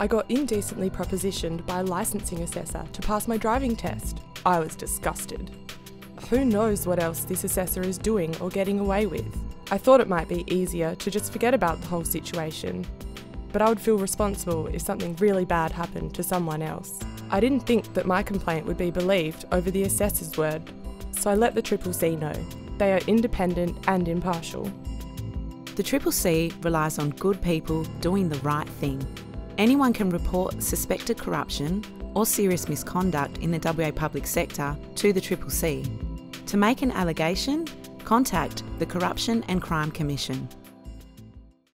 I got indecently propositioned by a licensing assessor to pass my driving test. I was disgusted. Who knows what else this assessor is doing or getting away with? I thought it might be easier to just forget about the whole situation, but I would feel responsible if something really bad happened to someone else. I didn't think that my complaint would be believed over the assessor's word, so I let the Triple C know. They are independent and impartial. The Triple C relies on good people doing the right thing. Anyone can report suspected corruption or serious misconduct in the WA public sector to the Triple C. To make an allegation, contact the Corruption and Crime Commission.